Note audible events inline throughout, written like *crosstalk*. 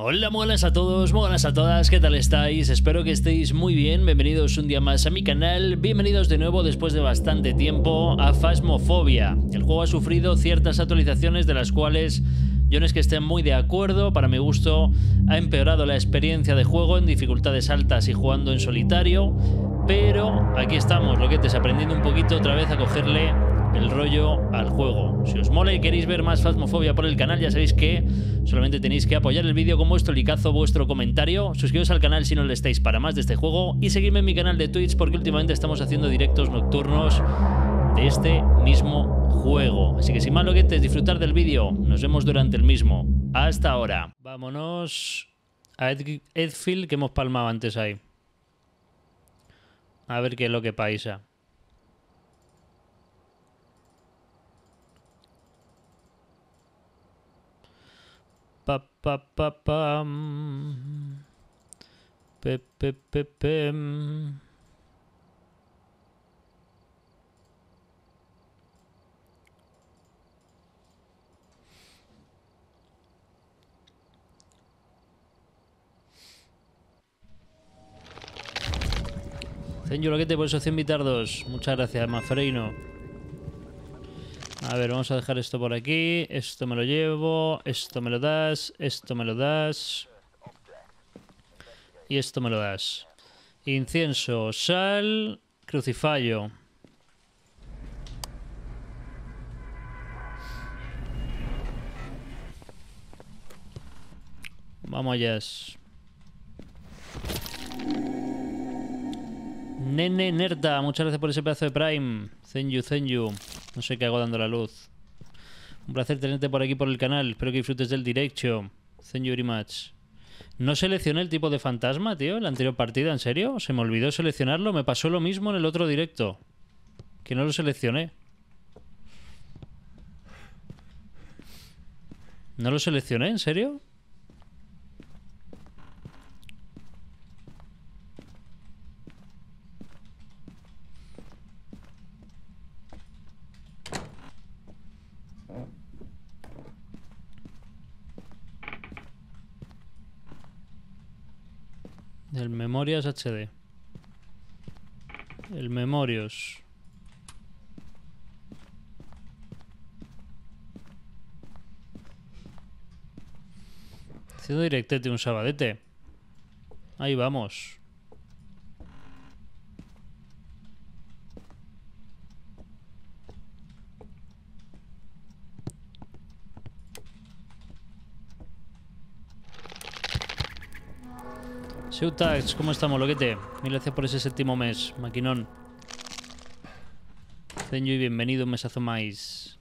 Hola, buenas a todos, buenas a todas, ¿qué tal estáis? Espero que estéis muy bien, bienvenidos un día más a mi canal, bienvenidos de nuevo después de bastante tiempo a Phasmophobia. El juego ha sufrido ciertas actualizaciones de las cuales yo no es que esté muy de acuerdo, para mi gusto ha empeorado la experiencia de juego en dificultades altas y jugando en solitario, pero aquí estamos, loquetes, aprendiendo un poquito otra vez a cogerle el rollo al juego. Si os mola y queréis ver más Phasmophobia por el canal, ya sabéis que solamente tenéis que apoyar el vídeo con vuestro licazo, vuestro comentario, suscribiros al canal si no lo estáis para más de este juego y seguidme en mi canal de Twitch porque últimamente estamos haciendo directos nocturnos de este mismo juego. Así que sin más loquetes, disfrutar del vídeo. Nos vemos durante el mismo. Hasta ahora. Vámonos a Ed Edfield que hemos palmado antes ahí. A ver qué es lo que paisa. Pa pa pa pam. Pe pe pe pem. Zenyu Loquete por esos 100 bitardos. Muchas gracias, Mafreino. A ver, vamos a dejar esto por aquí. Esto me lo llevo. Esto me lo das. Esto me lo das. Y esto me lo das. Incienso, sal, crucifallo. Vamos allá. Nene Nerda, muchas gracias por ese pedazo de Prime. Zenyu, Zenyu. No sé qué hago dando la luz. Un placer tenerte por aquí por el canal. Espero que disfrutes del directo. Thank you very much. No seleccioné el tipo de fantasma, tío, en la anterior partida, ¿en serio? Se me olvidó seleccionarlo. Me pasó lo mismo en el otro directo. Que no lo seleccioné. ¿No lo seleccioné? ¿En serio? El Memorias HD. El Memorios. Haciendo directete un sabadete. Ahí vamos. Seutax, ¿cómo estamos, loquete? Mil gracias por ese séptimo mes, maquinón. Zenyu y bienvenido mesazo más.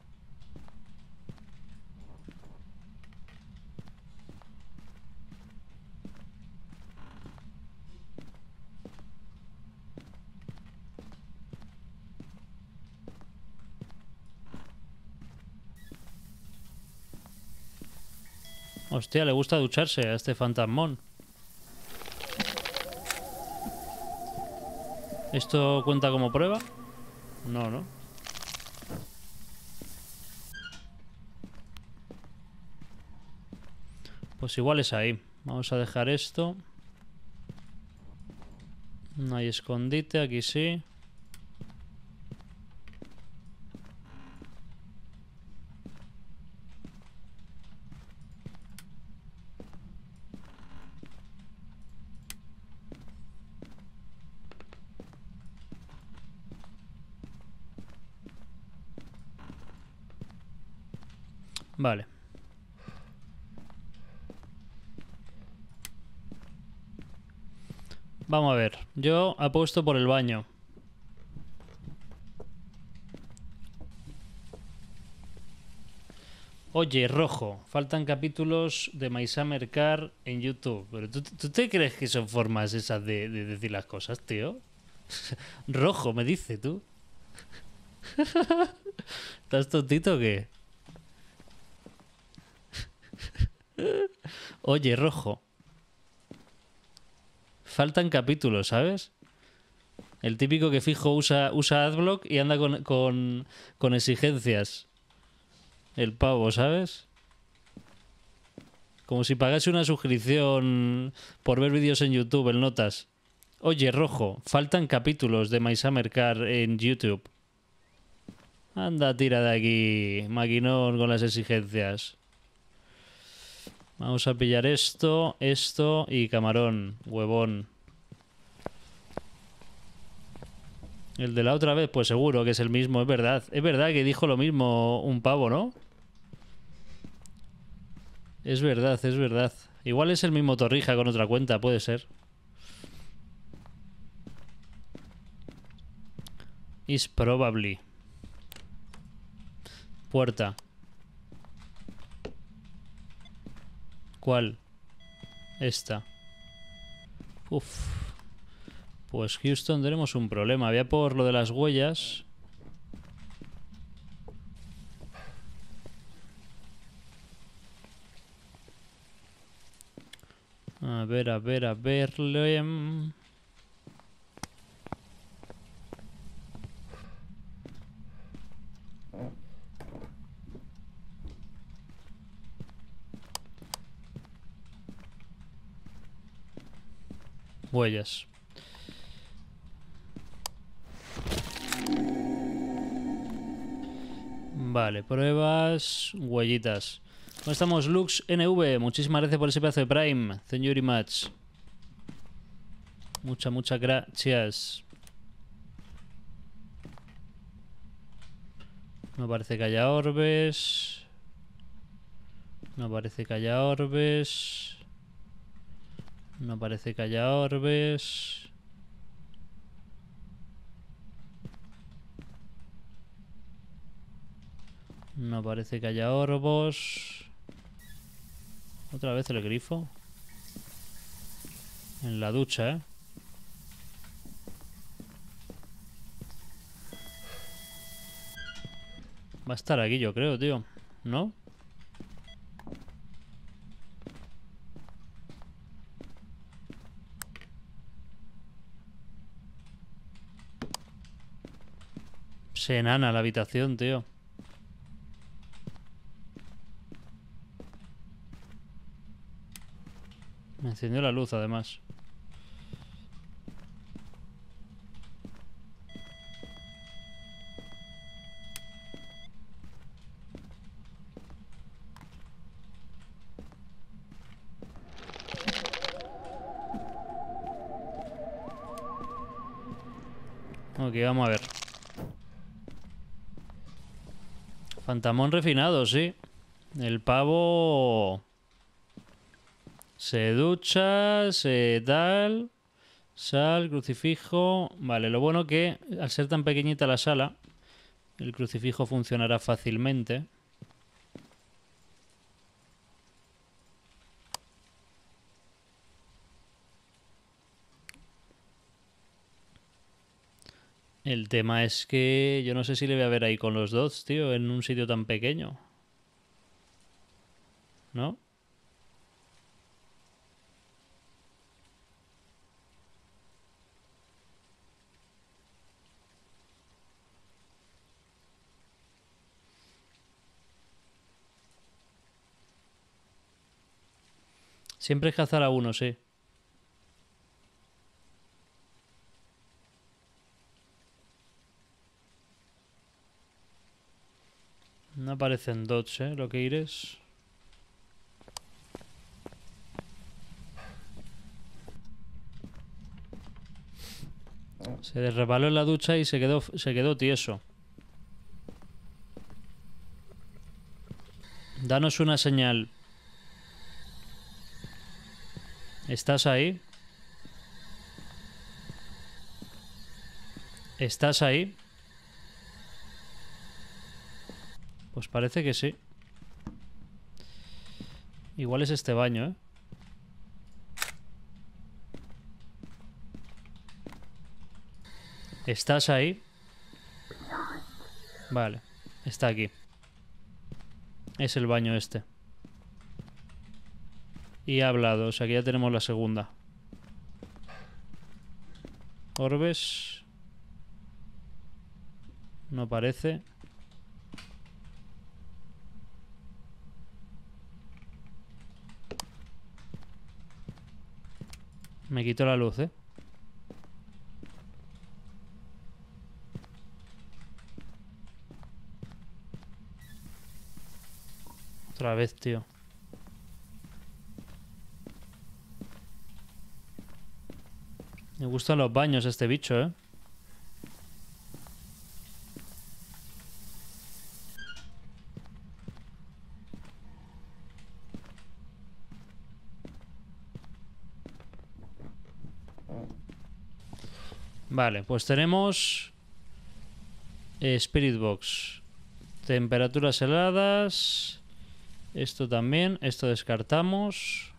Hostia, le gusta ducharse a este fantasmón. ¿Esto cuenta como prueba? No, ¿no? Pues igual es ahí. Vamos a dejar esto. No hay escondite, aquí sí. Vale. Vamos a ver. Yo apuesto por el baño. Oye, rojo, faltan capítulos de My Summer Car en YouTube. Pero ¿tú, tú te crees que son formas esas de decir las cosas, tío? *laughs* rojo, me dice tú. *laughs* ¿Estás tontito o qué? Oye, rojo. Faltan capítulos, ¿sabes? El típico que fijo usa, usa Adblock y anda con, con, con exigencias. El pavo, ¿sabes? Como si pagase una suscripción por ver vídeos en YouTube, el Notas. Oye, Rojo, faltan capítulos de My Car en YouTube. Anda, tira de aquí, maquinón con las exigencias. Vamos a pillar esto, esto y camarón, huevón. El de la otra vez, pues seguro que es el mismo, es verdad. Es verdad que dijo lo mismo un pavo, ¿no? Es verdad, es verdad. Igual es el mismo Torrija con otra cuenta, puede ser. Is probably. Puerta. ¿Cuál? Esta. Uf. Pues Houston tenemos un problema. Había por lo de las huellas. A ver, a ver, a verle. Vale, pruebas, huellitas. ¿Cómo estamos? Lux NV, muchísimas gracias por ese pedazo de Prime. Thank you very much. Muchas, muchas gracias. No parece que haya orbes. No parece que haya orbes. No parece que haya orbes. No parece que haya orbos. Otra vez el grifo. En la ducha, ¿eh? Va a estar aquí, yo creo, tío. ¿No? Se enana la habitación, tío. Me encendió la luz, además. Ok, vamos a ver. Fantamón refinado, sí. El pavo... Se ducha, se tal... Sal, crucifijo... Vale, lo bueno que al ser tan pequeñita la sala, el crucifijo funcionará fácilmente. El tema es que yo no sé si le voy a ver ahí con los dos, tío, en un sitio tan pequeño. ¿No? Siempre es cazar a uno, sí. No aparecen dots, ¿eh? Lo que ires. Se desrebaló en la ducha y se quedó, se quedó tieso. Danos una señal. ¿Estás ahí? ¿Estás ahí? Pues parece que sí. Igual es este baño, ¿eh? ¿Estás ahí? Vale, está aquí. Es el baño este. Y ha hablado, o sea que ya tenemos la segunda. Orbes. No parece. Me quito la luz, ¿eh? Otra vez, tío. Me gustan los baños este bicho, ¿eh? Vale, pues tenemos eh, Spirit Box. Temperaturas heladas. Esto también. Esto descartamos.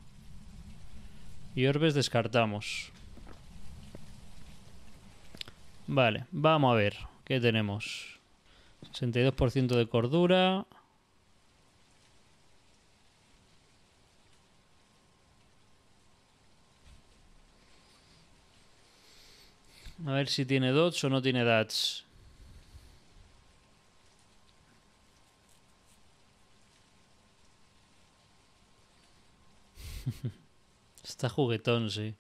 Y orbes descartamos. Vale, vamos a ver. ¿Qué tenemos? 62% de cordura. A ver si tiene dots o no tiene dots. *laughs* Está juguetón, sí.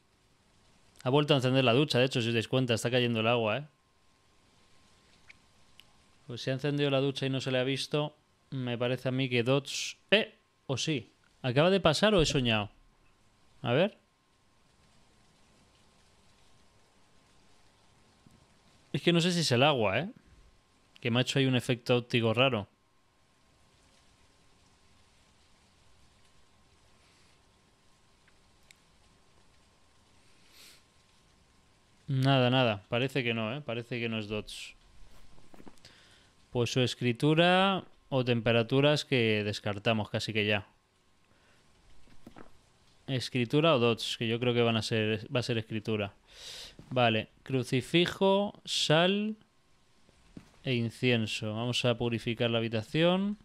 Ha vuelto a encender la ducha, de hecho, si os dais cuenta, está cayendo el agua, ¿eh? Pues si ha encendido la ducha y no se le ha visto, me parece a mí que Dots... ¡Eh! ¿O sí? ¿Acaba de pasar o he soñado? A ver. Es que no sé si es el agua, ¿eh? Que me ha hecho ahí un efecto óptico raro. Nada, nada. Parece que no, ¿eh? Parece que no es DOTS. Pues su escritura o temperaturas que descartamos casi que ya. Escritura o dots, que yo creo que van a ser, va a ser escritura. Vale, crucifijo, sal e incienso. Vamos a purificar la habitación.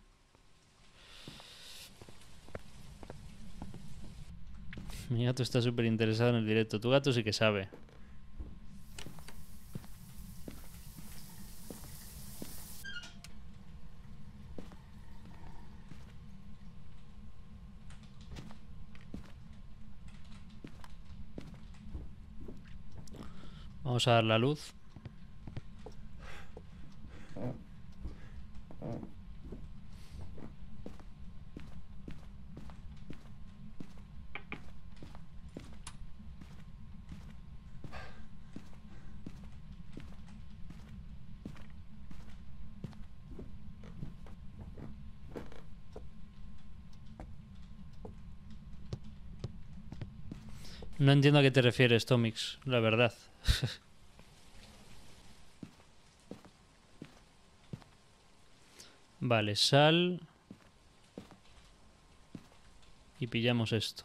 Mi gato está súper interesado en el directo. Tu gato sí que sabe. A dar la luz. No entiendo a qué te refieres, Tomix, la verdad. *laughs* vale, sal. Y pillamos esto.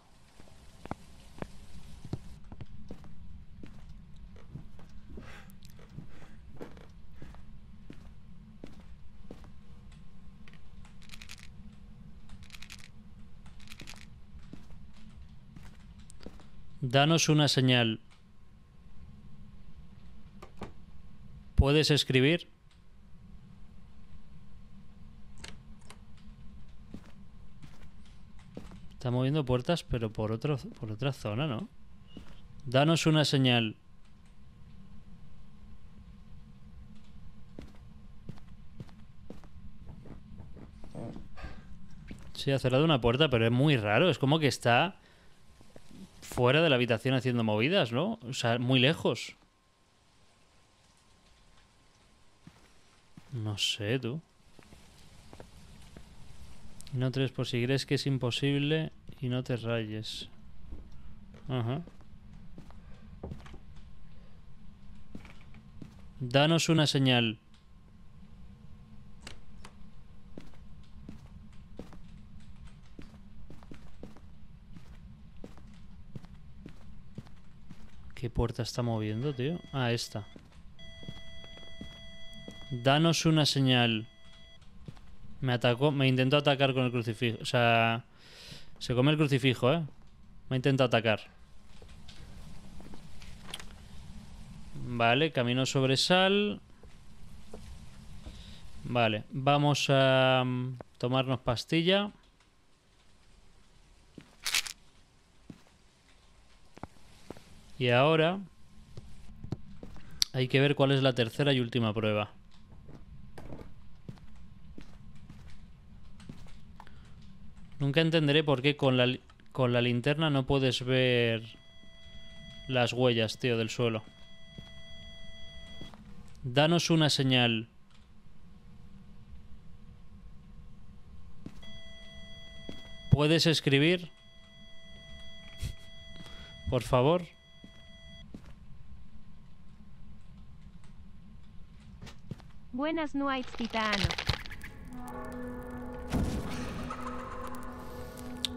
Danos una señal. ¿Puedes escribir? Está moviendo puertas, pero por, otro, por otra zona, ¿no? Danos una señal. Sí, ha cerrado una puerta, pero es muy raro. Es como que está fuera de la habitación haciendo movidas, ¿no? O sea, muy lejos. No sé, tú. No tres por si crees que es imposible y no te rayes. Ajá. Danos una señal. ¿Qué puerta está moviendo, tío? Ah, esta. Danos una señal. Me atacó, me intentó atacar con el crucifijo. O sea, se come el crucifijo, ¿eh? Me ha intentado atacar. Vale, camino sobre sal. Vale, vamos a mm, tomarnos pastilla. Y ahora hay que ver cuál es la tercera y última prueba. Nunca entenderé por qué con la, con la linterna no puedes ver las huellas, tío, del suelo. Danos una señal. ¿Puedes escribir? Por favor. Buenas noches, Titano.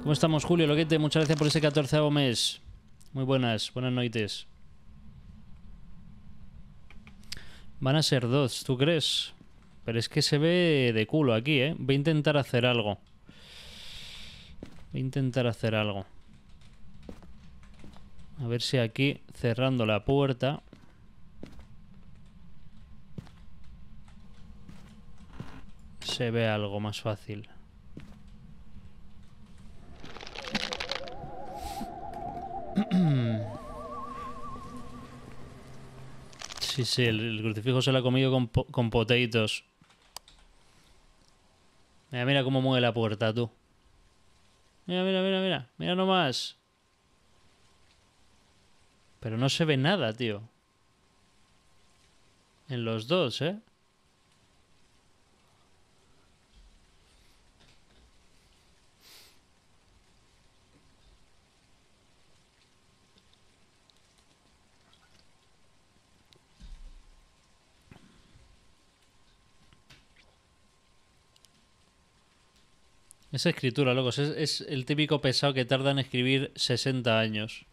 ¿Cómo estamos, Julio Loquete? Muchas gracias por ese 14 mes. Muy buenas, buenas noches. Van a ser dos, ¿tú crees? Pero es que se ve de culo aquí, ¿eh? Voy a intentar hacer algo. Voy a intentar hacer algo. A ver si aquí, cerrando la puerta... Se ve algo más fácil. *clears throat* Sí, sí, el, crucifijo se lo ha comido con, con potatoes. Mira, mira cómo mueve la puerta, tú. Mira, mira, mira, mira. Mira nomás. Pero no se ve nada, tío. En los dos, ¿eh? Esa escritura, locos, es, es, el típico pesado que tarda en escribir 60 años.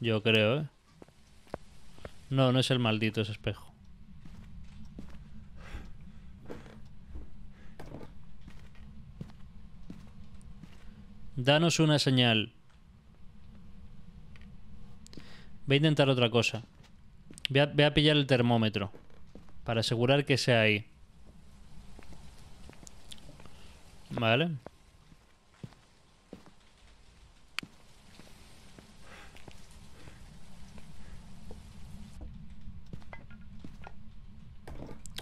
Yo creo, ¿eh? No, no es el maldito ese espejo. Danos una señal. Voy a intentar otra cosa. Voy a, voy a pillar el termómetro. Para asegurar que sea ahí. Vale.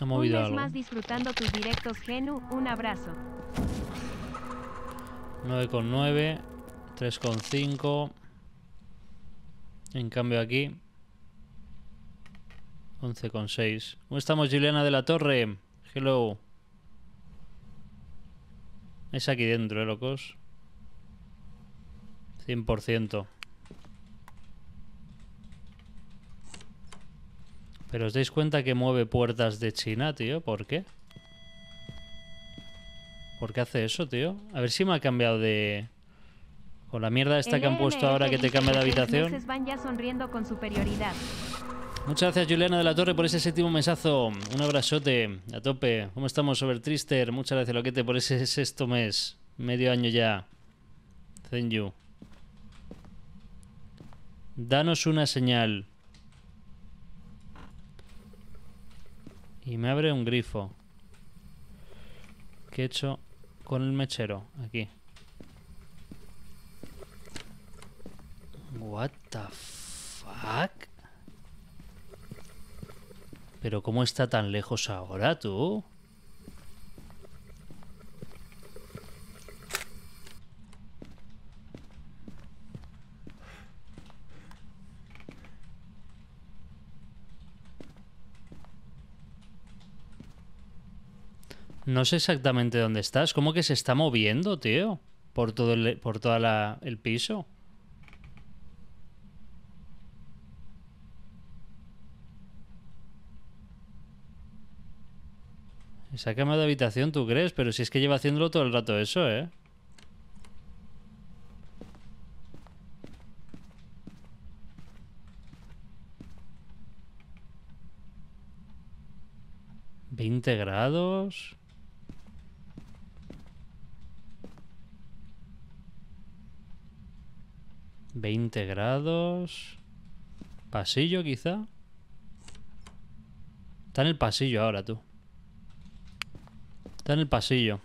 Ha movido Un mes algo. más disfrutando tus directos, Genu. Un abrazo. 9,9. 3,5. En cambio aquí. 11,6. ¿Cómo estamos, Juliana de la Torre? Hello. Es aquí dentro, ¿eh, locos? 100%. Pero os dais cuenta que mueve puertas de China, tío. ¿Por qué? ¿Por qué hace eso, tío? A ver si me ha cambiado de... Con la mierda esta que han puesto ahora que te cambia de habitación. meses van ya sonriendo con superioridad. Muchas gracias Juliana de la Torre por ese séptimo mensazo. Un abrazote a tope. ¿Cómo estamos, Over Trister? Muchas gracias, Loquete, por ese sexto mes. Medio año ya. Thank you. Danos una señal. Y me abre un grifo. ¿Qué he hecho con el mechero? Aquí. What the fuck? Pero ¿cómo está tan lejos ahora, tú? No sé exactamente dónde estás. ¿Cómo que se está moviendo, tío? Por todo el, por toda la, el piso. Se ha cambiado de habitación, ¿tú crees? Pero si es que lleva haciéndolo todo el rato eso, ¿eh? ¿20 grados? ¿20 grados? ¿Pasillo, quizá? Está en el pasillo ahora, tú. Está en el pasillo.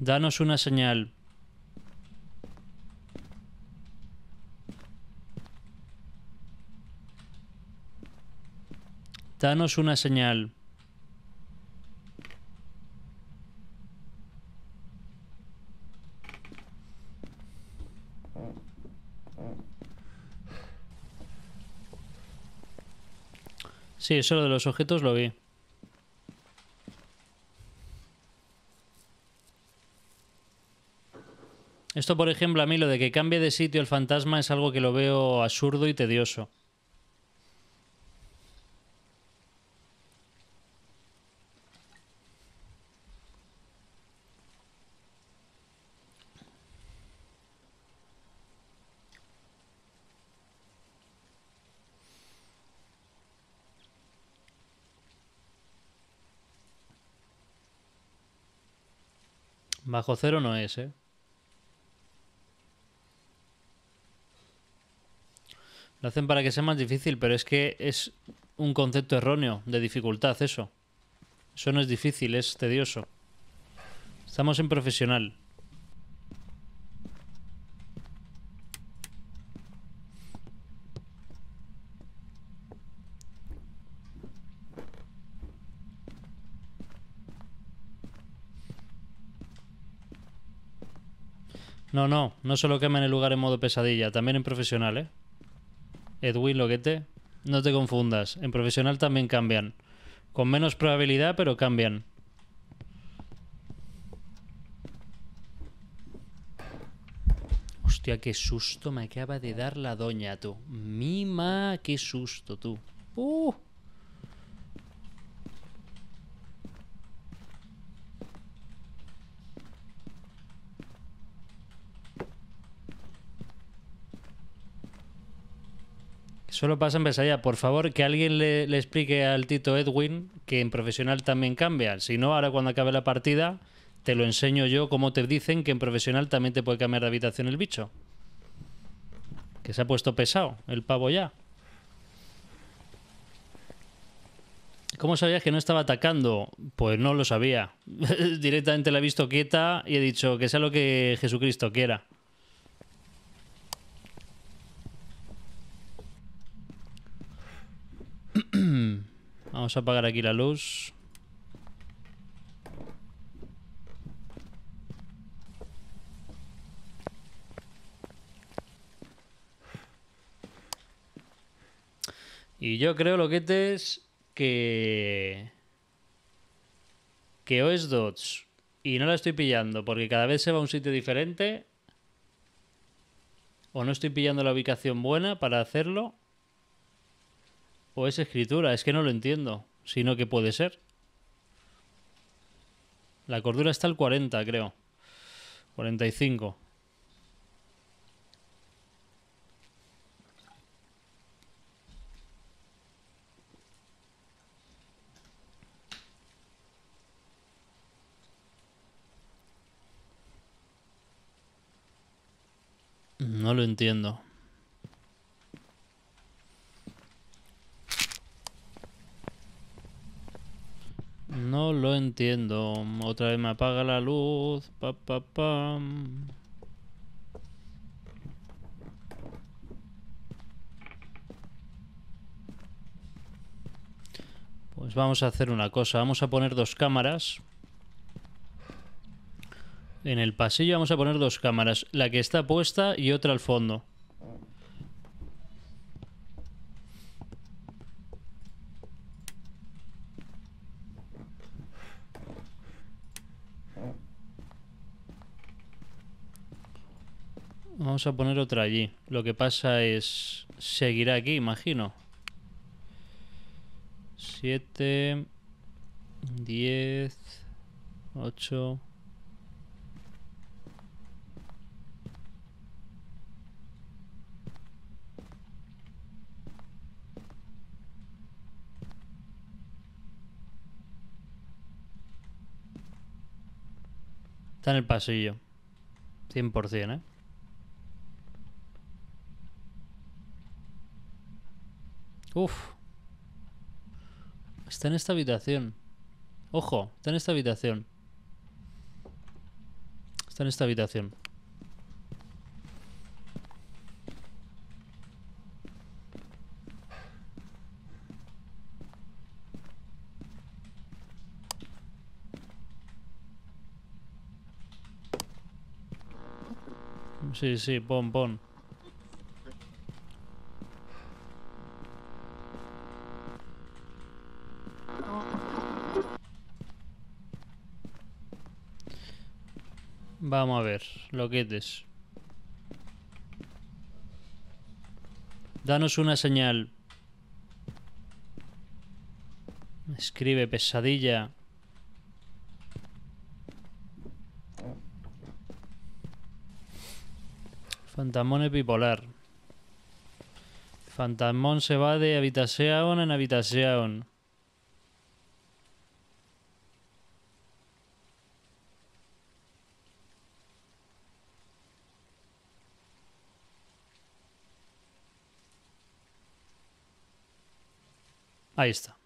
Danos una señal. Danos una señal. Sí, eso lo de los objetos lo vi. Esto, por ejemplo, a mí lo de que cambie de sitio el fantasma es algo que lo veo absurdo y tedioso. Bajo cero no es, ¿eh? Lo hacen para que sea más difícil, pero es que es un concepto erróneo de dificultad eso. Eso no es difícil, es tedioso. Estamos en profesional. No, no, no solo quema en el lugar en modo pesadilla, también en profesional, ¿eh? Edwin Loquete, no te confundas, en profesional también cambian. Con menos probabilidad, pero cambian. Hostia, qué susto me acaba de dar la doña, tú. Mima, qué susto, tú. Uh. Solo pasa en pesadilla. Por favor, que alguien le, le, explique al Tito Edwin que en profesional también cambia. Si no, ahora cuando acabe la partida, te lo enseño yo como te dicen que en profesional también te puede cambiar de habitación el bicho. Que se ha puesto pesado el pavo ya. ¿Cómo sabías que no estaba atacando? Pues no lo sabía. *laughs* Directamente la he visto quieta y he dicho que sea lo que Jesucristo quiera. *clears throat* Vamos a apagar aquí la luz. Y yo creo, lo que es que... Que o es Dodge y no la estoy pillando porque cada vez se va a un sitio diferente o no estoy pillando la ubicación buena para hacerlo o es escritura, es que no lo entiendo, sino que puede ser. La cordura está al 40, creo. 45. No lo entiendo. Lo entiendo. Otra vez me apaga la luz. Pa. Pues vamos a hacer una cosa. Vamos a poner dos cámaras. En el pasillo vamos a poner dos cámaras. La que está puesta y otra al fondo. Vamos a poner otra allí. Lo que pasa es... Seguirá aquí, imagino. 7... 10... 8... Está en el pasillo. 100%, ¿eh? Uf. Está en esta habitación. Ojo, está en esta habitación. Está en esta habitación. Sí, sí, pon, pon. Vamos a ver, loquetes. Danos una señal. Escribe pesadilla. Fantasmón bipolar. Fantasmón se va de habitación en habitación. Ahí está.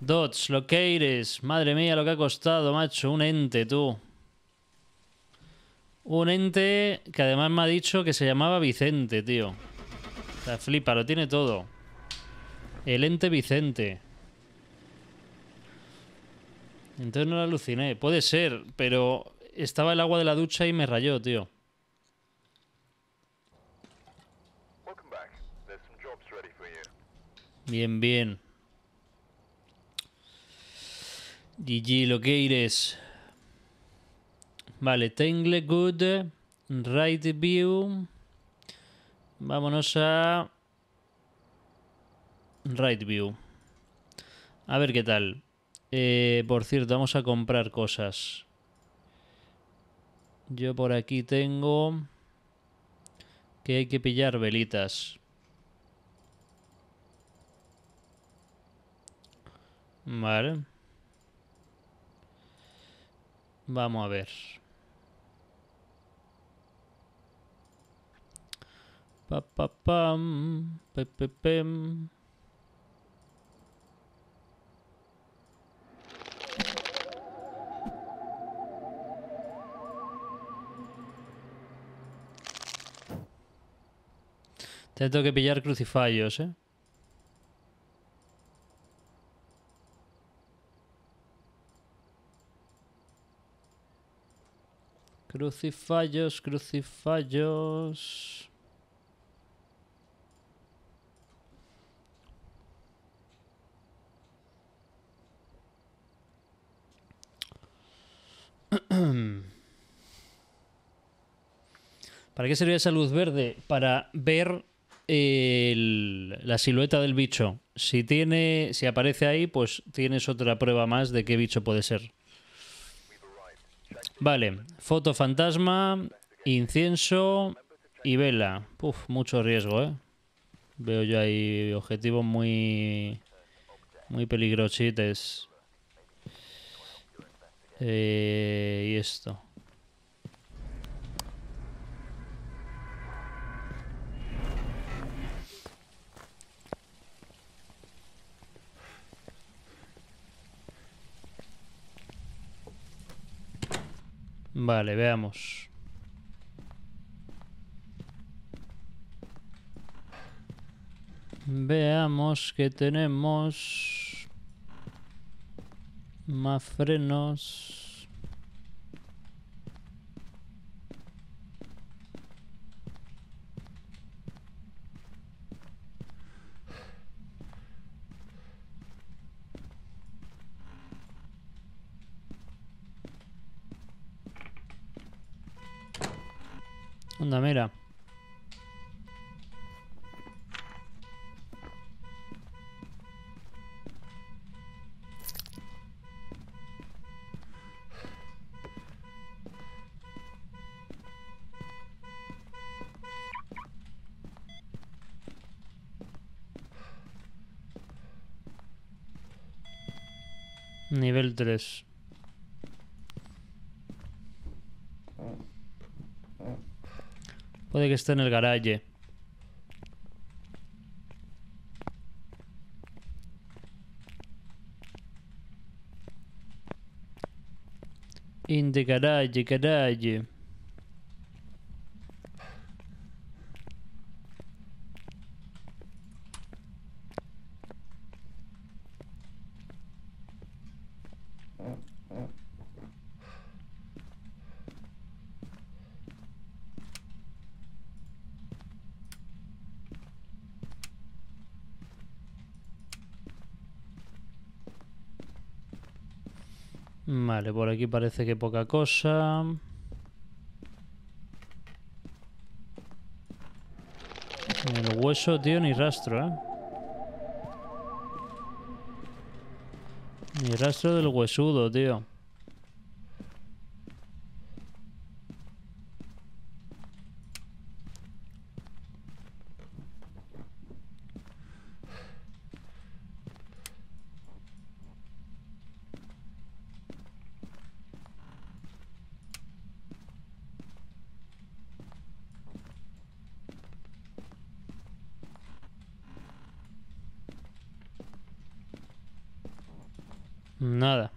Dots, locates. Madre mía, lo que ha costado, macho. Un ente, tú. Un ente que además me ha dicho que se llamaba Vicente, tío. Sea, flipa, lo tiene todo. El ente Vicente. Entonces no lo aluciné. Puede ser, pero estaba el agua de la ducha y me rayó, tío. Bien, bien. GG, lo que eres. Vale, Tangle Good. Right View. Vámonos a. Right View. A ver qué tal. Eh, por cierto, vamos a comprar cosas. Yo por aquí tengo. Que hay que pillar velitas. Vale. Vamos a ver. Pa, pa, pam, pe, pe, pem. Tengo que pillar crucifallos, ¿eh? Crucifallos, crucifallos. *clears throat* ¿Para qué servía esa luz verde? Para ver el- la silueta del bicho. Si tiene, si aparece ahí, pues tienes otra prueba más de qué bicho puede ser. Vale, foto fantasma, incienso y vela. Uf, mucho riesgo, ¿eh? Veo yo ahí objetivos muy muy. Eh, y esto. Vale, veamos. Veamos que tenemos más frenos. Anda, mira. Nivel 3. Puede que esté en el garaje. De caray, caray. Por aquí parece que poca cosa. El hueso, tío, ni rastro, ¿eh? Ni rastro del huesudo, tío. Nada.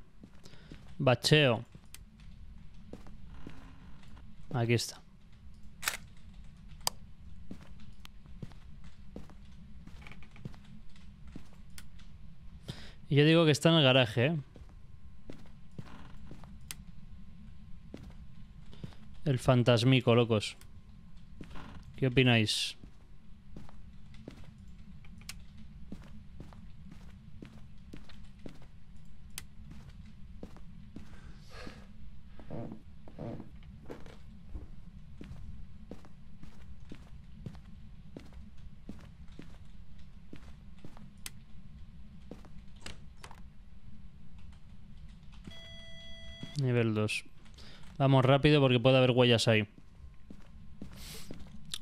Bacheo. Aquí está. Yo digo que está en el garaje, ¿eh? El fantasmico, locos. ¿Qué opináis? Nivel 2. Vamos rápido porque puede haber huellas ahí.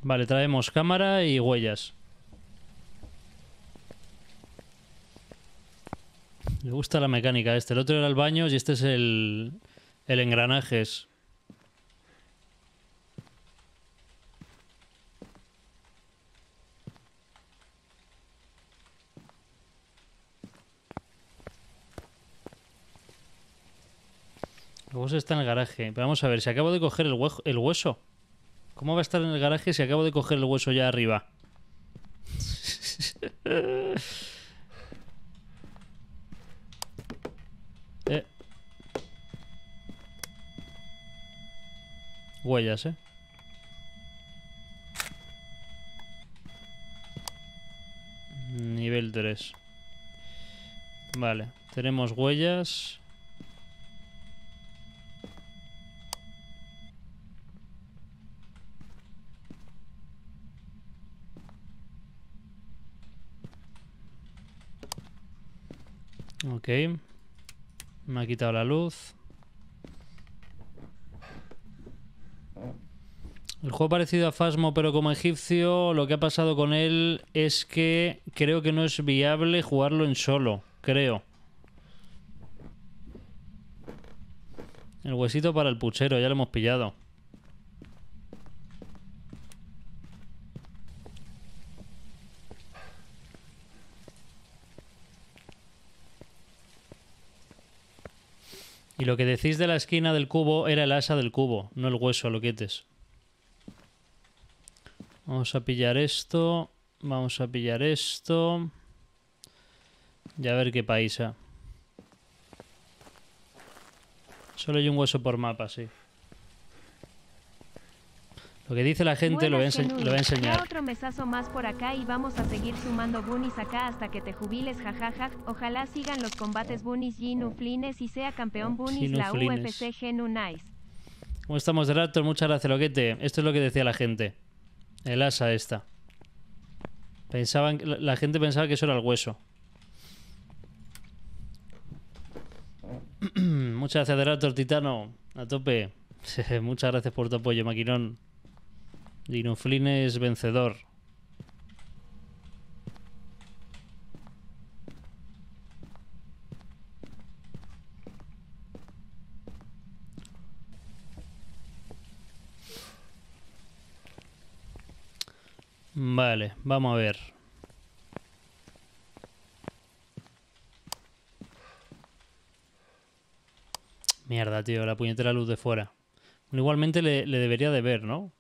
Vale, traemos cámara y huellas. Me gusta la mecánica este. El otro era el baño y este es el, el engranajes. Está en el garaje. Vamos a ver, si acabo de coger el, hue- el hueso. ¿Cómo va a estar en el garaje si acabo de coger el hueso ya arriba? *laughs* eh. Huellas, ¿eh? Nivel 3. Vale, tenemos huellas. Ok. Me ha quitado la luz. El juego parecido a Fasmo, pero como egipcio, lo que ha pasado con él es que creo que no es viable jugarlo en solo. Creo. El huesito para el puchero, ya lo hemos pillado. Y lo que decís de la esquina del cubo era el asa del cubo, no el hueso, loquetes. Vamos a pillar esto. Vamos a pillar esto. Y a ver qué paisa. Solo hay un hueso por mapa, sí. Lo que dice la gente lo voy, lo voy a enseñar. otro mesazo más por acá y vamos a seguir sumando bunnies acá hasta que te jubiles, jajaja. Ojalá sigan los combates bunnies Ginu Flines y sea campeón bunnies la. UFC Genu Nice. ¿Cómo estamos de Raptor? Muchas gracias, Loquete. Esto es lo que decía la gente. El asa esta. Pensaban, la gente pensaba que eso era el hueso. *clears throat* Muchas gracias, de Raptor Titano. A tope. *laughs* Muchas gracias por tu apoyo, maquinón. Dinuflines vencedor. Vale, vamos a ver. Mierda, tío, la puñetera luz de fuera. Igualmente le debería de ver, ¿no?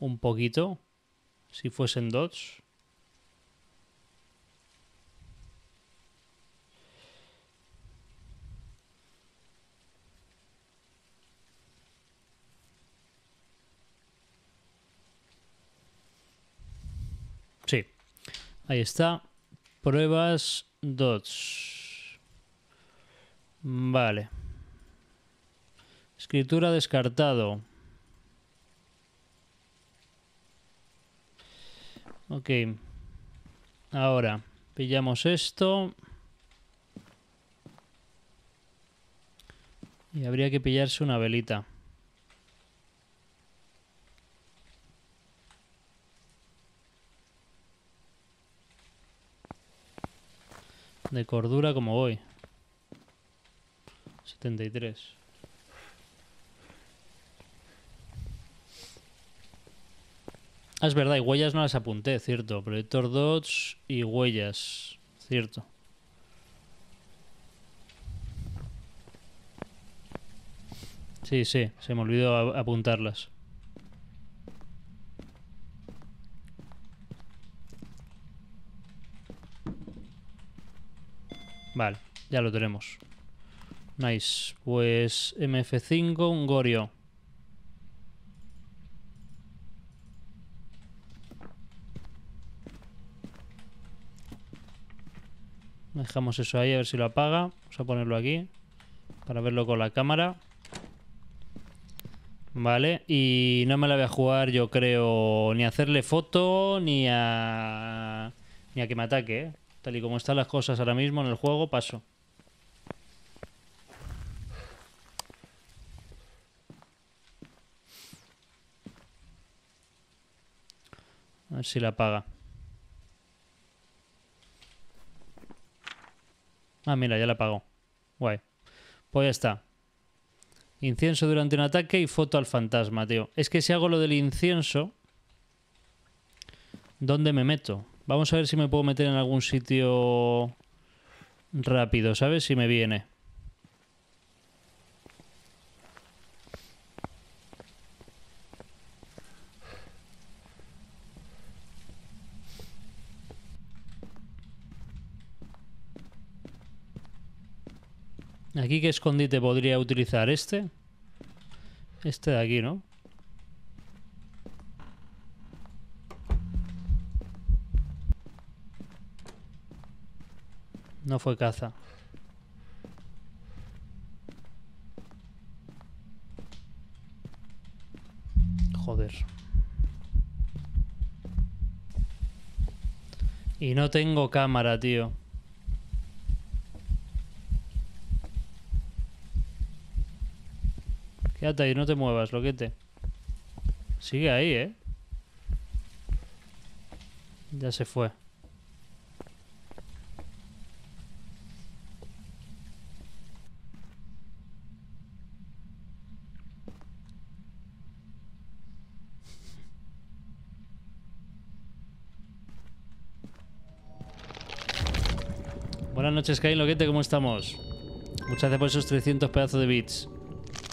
Un poquito. Si fuesen dots. Sí. Ahí está. Pruebas dots. Vale. Escritura descartado. Ok. Ahora, pillamos esto. Y habría que pillarse una velita. De cordura como voy. 73. Es verdad, y huellas no las apunté, cierto. Proyector dots y huellas, cierto. Sí, sí, se me olvidó apuntarlas. Vale, ya lo tenemos. Nice. Pues MF5, un Gorio. Dejamos eso ahí a ver si lo apaga. Vamos a ponerlo aquí para verlo con la cámara. Vale, y no me la voy a jugar, yo creo, ni a hacerle foto ni a ni a que me ataque, ¿eh? Tal y como están las cosas ahora mismo en el juego, paso. A ver si la apaga. Ah, mira, ya la apagó. Guay. Pues ya está. Incienso durante un ataque y foto al fantasma, tío. Es que si hago lo del incienso... ¿Dónde me meto? Vamos a ver si me puedo meter en algún sitio rápido, ¿sabes? Si me viene. Aquí qué escondite podría utilizar este. Este de aquí, ¿no? No fue caza. Joder. Y no tengo cámara, tío. Quédate ahí, no te muevas, loquete. Sigue ahí, ¿eh? Ya se fue. Buenas noches, Kain Loquete, ¿cómo estamos? Muchas gracias por esos 300 pedazos de bits.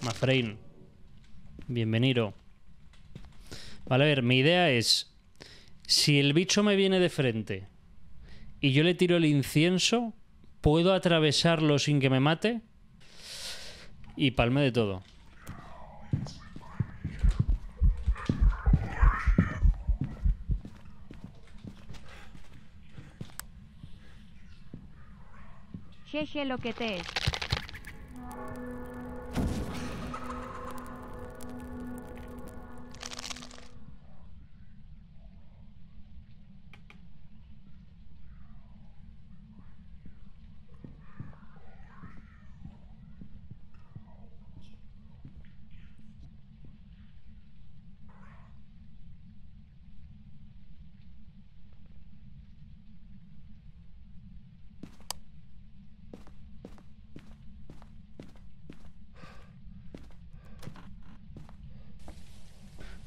Mafrain. Bienvenido. Vale, a ver, mi idea es... Si el bicho me viene de frente y yo le tiro el incienso, ¿puedo atravesarlo sin que me mate? Y palme de todo. Jeje lo que te es.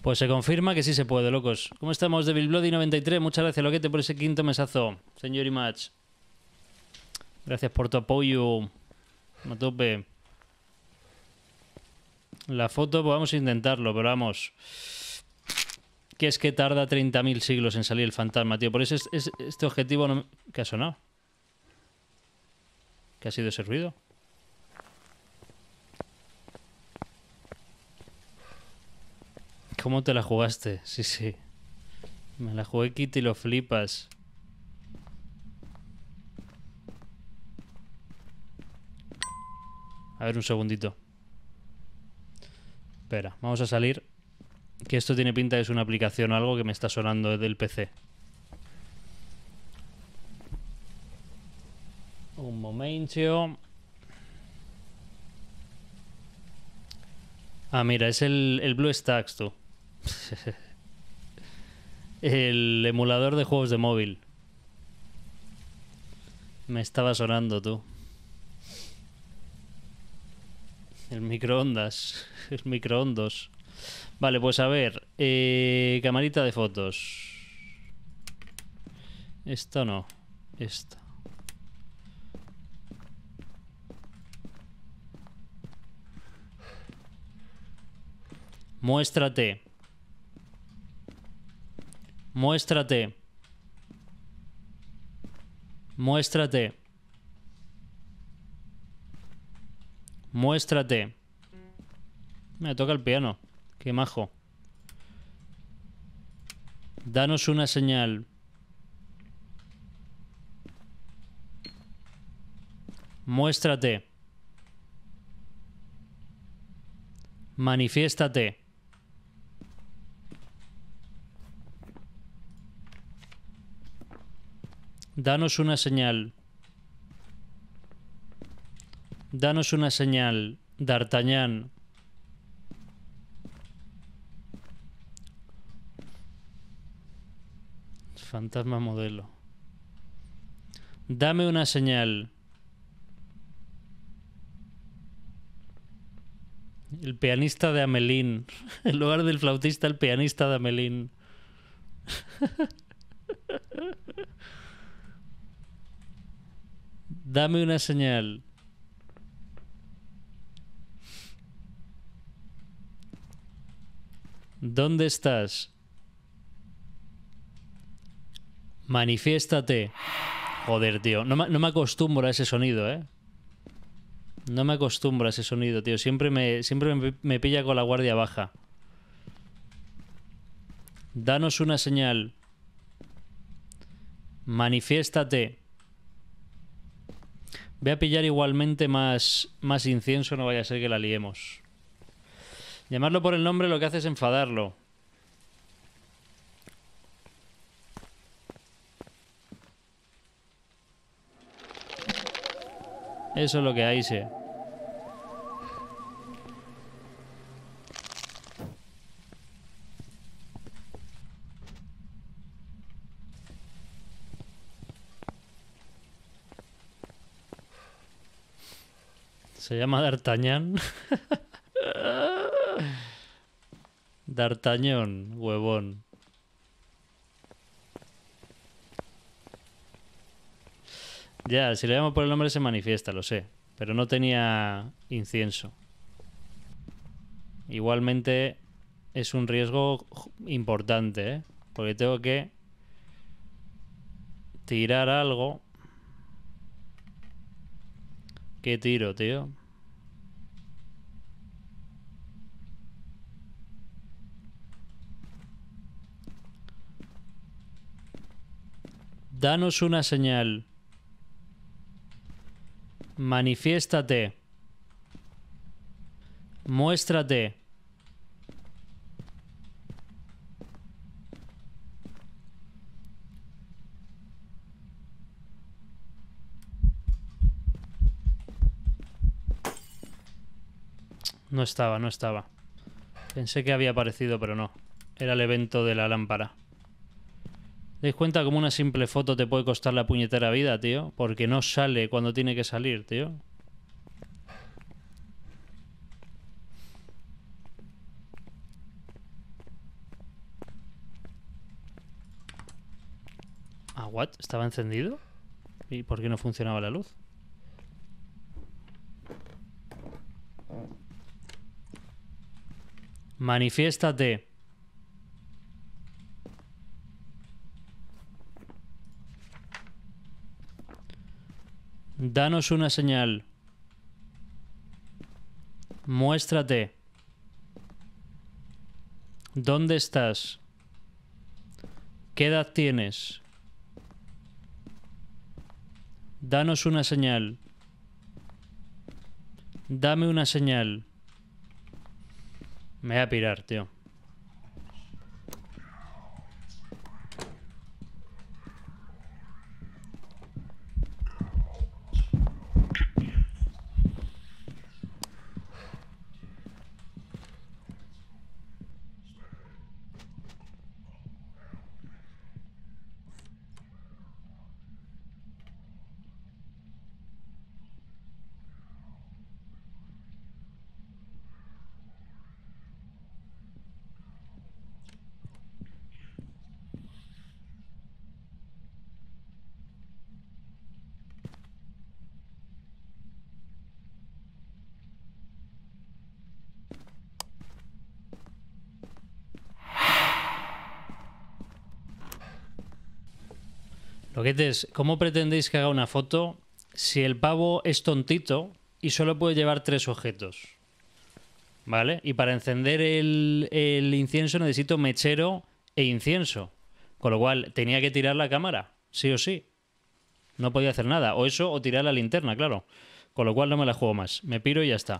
Pues se confirma que sí se puede, locos. ¿Cómo estamos, Devil Bloody 93? Muchas gracias, Loquete, por ese quinto mesazo. Señor Imach. Gracias por tu apoyo. A tope. La foto, pues vamos a intentarlo, pero vamos. Que es que tarda 30.000 siglos en salir el fantasma, tío. Por eso es- es- este objetivo no... ¿Qué ha sonado? ¿Qué ha sido ese ruido? ¿Cómo te la jugaste? Sí, sí. Me la jugué Kitty lo flipas. A ver, un segundito. Espera, vamos a salir. Que esto tiene pinta de es una aplicación o algo que me está sonando del PC. Un momentio. Ah, mira, es el, el BlueStacks, tú. El emulador de juegos de móvil. Me estaba sonando, tú. El microondas. *laughs* El microondas. Vale, pues a ver. eh, camarita de fotos. Esto no. Esto. Muéstrate. Muéstrate. Muéstrate. Muéstrate. Me toca el piano. Qué majo. Danos una señal. Muéstrate. Manifiéstate. Danos una señal. Danos una señal, D'Artagnan. Fantasma modelo. Dame una señal. El pianista de Amelín. *laughs* En lugar del flautista, el pianista de Amelín. *laughs* Dame una señal. ¿Dónde estás? Manifiéstate. Joder, tío. No me, no me acostumbro a ese sonido, ¿eh? No me acostumbro a ese sonido, tío. Siempre me, siempre me, me pilla con la guardia baja. Danos una señal. Manifiéstate. Voy a pillar igualmente más, más incienso, no vaya a ser que la liemos. Llamarlo por el nombre lo que hace es enfadarlo. Eso es lo que hay. Se llama D'Artagnan. *laughs* D'Artagnan, huevón. Ya, si le llamo por el nombre se manifiesta, lo sé. Pero no tenía incienso. Igualmente es un riesgo importante, ¿eh? Porque tengo que tirar algo. ¿Qué tiro, tío? Danos una señal. Manifiéstate. Muéstrate. No estaba, no estaba. Pensé que había aparecido, pero no. Era el evento de la lámpara. ¿Dais cuenta cómo una simple foto te puede costar la puñetera vida, tío? Porque no sale cuando tiene que salir, tío. Ah, what? ¿Estaba encendido? ¿Y por qué no funcionaba la luz? Manifiéstate. Danos una señal. Muéstrate. ¿Dónde estás? ¿Qué edad tienes? Danos una señal. Dame una señal. Me voy a pirar, tío. Loquetes, ¿cómo pretendéis que haga una foto si el pavo es tontito y solo puede llevar tres objetos? ¿Vale? Y para encender el, el incienso necesito mechero e incienso. Con lo cual tenía que tirar la cámara, sí o sí. No podía hacer nada. O eso, o tirar la linterna, claro. Con lo cual no me la juego más. Me piro y ya está.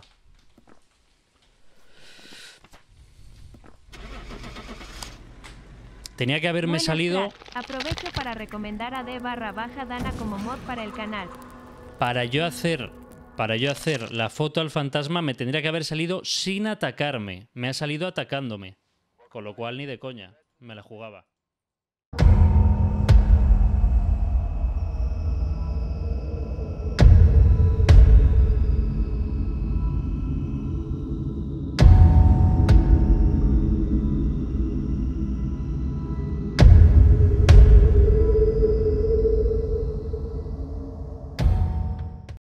Tenía que haberme Buenas, salido crack. Aprovecho para recomendar a D barra baja Dana como mod para el canal. para yo hacer para yo hacer la foto al fantasma me tendría que haber salido sin atacarme. Me ha salido atacándome. Con lo cual ni de coña me la jugaba.